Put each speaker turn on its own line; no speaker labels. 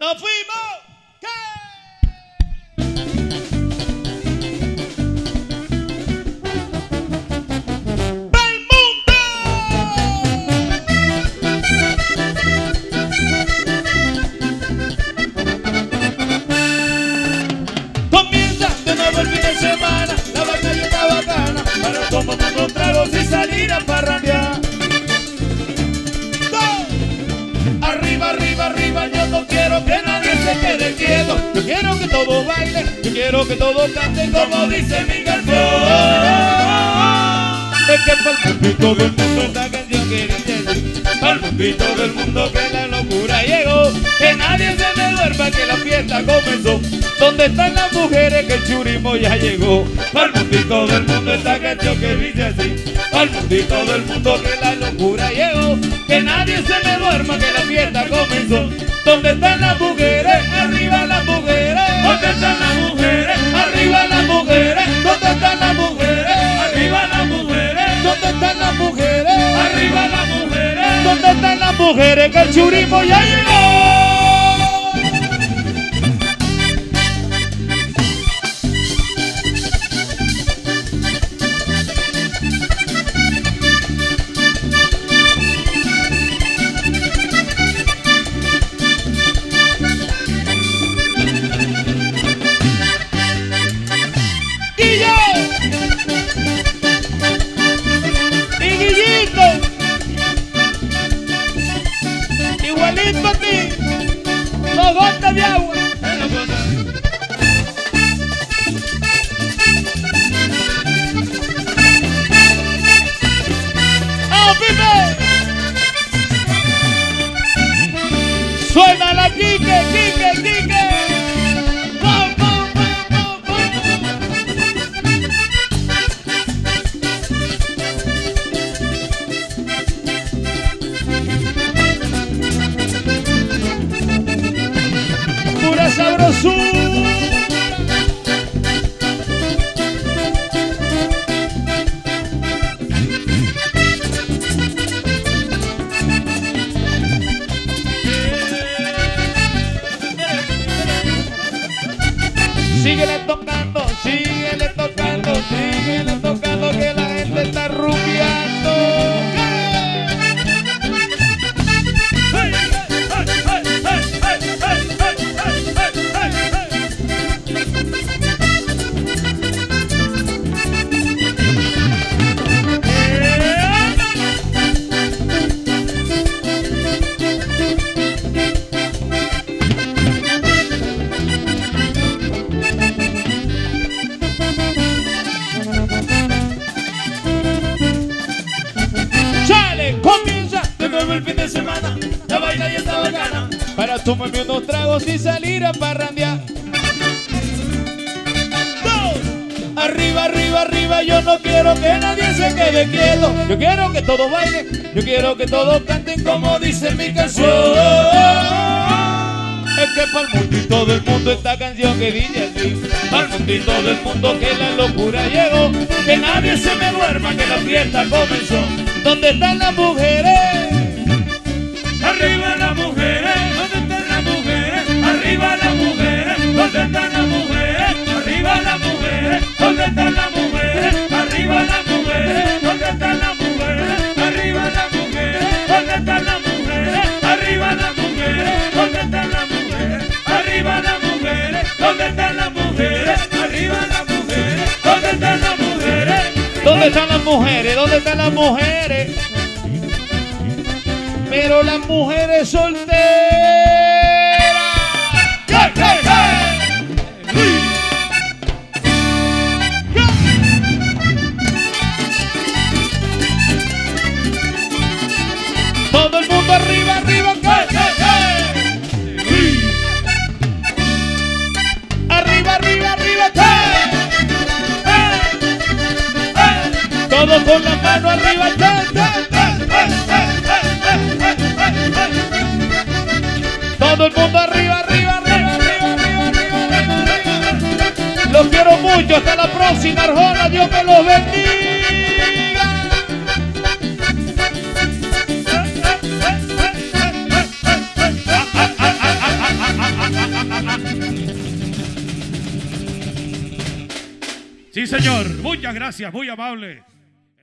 ¡Nos fuimos! Comienza de nuevo el fin de semana, la ya está bacana, para tomar unos tragos quiero que todos canten como dice mi canción. Es que para el público del mundo esta canción dice así. Para el público del mundo que la locura llegó. Que nadie se me duerma que la fiesta comenzó. ¿Dónde están las mujeres que el churismo ya llegó? Para el mundito del mundo esta canción que dice así. Para el mundito del mundo que la locura llegó. Que nadie se me duerma que la fiesta comenzó. ¿Dónde están las mujeres? Mujeres que el ya llegó? De agua. Suena la. Está bacana. Para tomarme unos tragos y salir a parrandear. Dos. Arriba, arriba, arriba, yo no quiero que nadie se quede quieto. Yo quiero que todos bailen, yo quiero que todos canten como dice mi canción. Es que para el mundito del mundo esta canción que dice así Para el mundito del mundo que la locura llegó Que nadie se me duerma que la fiesta comenzó ¿Dónde están las mujeres? ¿Dónde están las mujeres? ¿Dónde están las mujeres? Pero las mujeres solteras. con la mano arriba, Todo el mundo arriba, arriba, arriba, arriba, arriba, arriba. Los quiero mucho, hasta la próxima, Arjona, Dios me los bendiga. Sí, señor. Muchas gracias, muy amable.